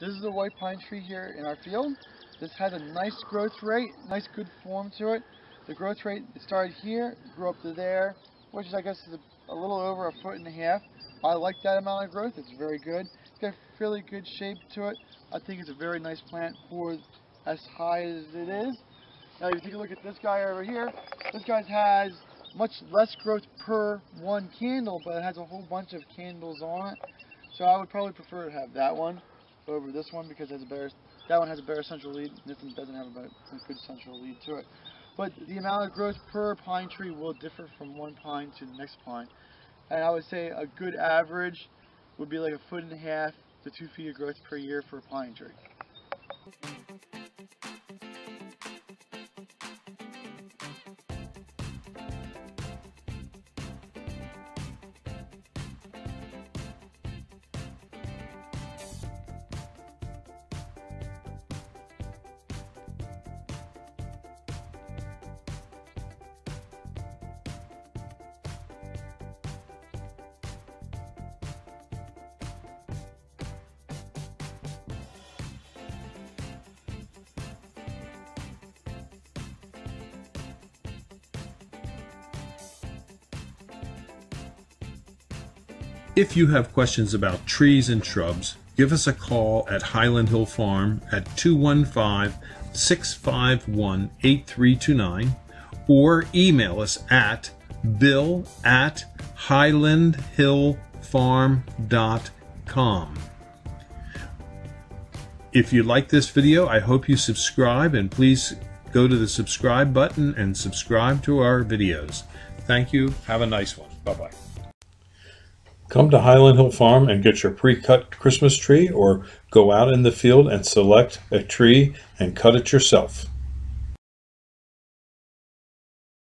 This is a white pine tree here in our field. This has a nice growth rate, nice good form to it. The growth rate started here, grew up to there, which is I guess is a, a little over a foot and a half. I like that amount of growth. It's very good. It's got fairly good shape to it. I think it's a very nice plant for as high as it is. Now if you take a look at this guy over here, this guy has much less growth per one candle, but it has a whole bunch of candles on it. So I would probably prefer to have that one over this one because it has a better, that one has a better central lead. This one doesn't have a, a good central lead to it. But the amount of growth per pine tree will differ from one pine to the next pine. And I would say a good average would be like a foot and a half to two feet of growth per year for a pine tree. If you have questions about trees and shrubs, give us a call at Highland Hill Farm at 215 651 8329 or email us at bill at highlandhillfarm.com. If you like this video, I hope you subscribe and please go to the subscribe button and subscribe to our videos. Thank you. Have a nice one. Bye bye. Come to Highland Hill Farm and get your pre-cut Christmas tree or go out in the field and select a tree and cut it yourself.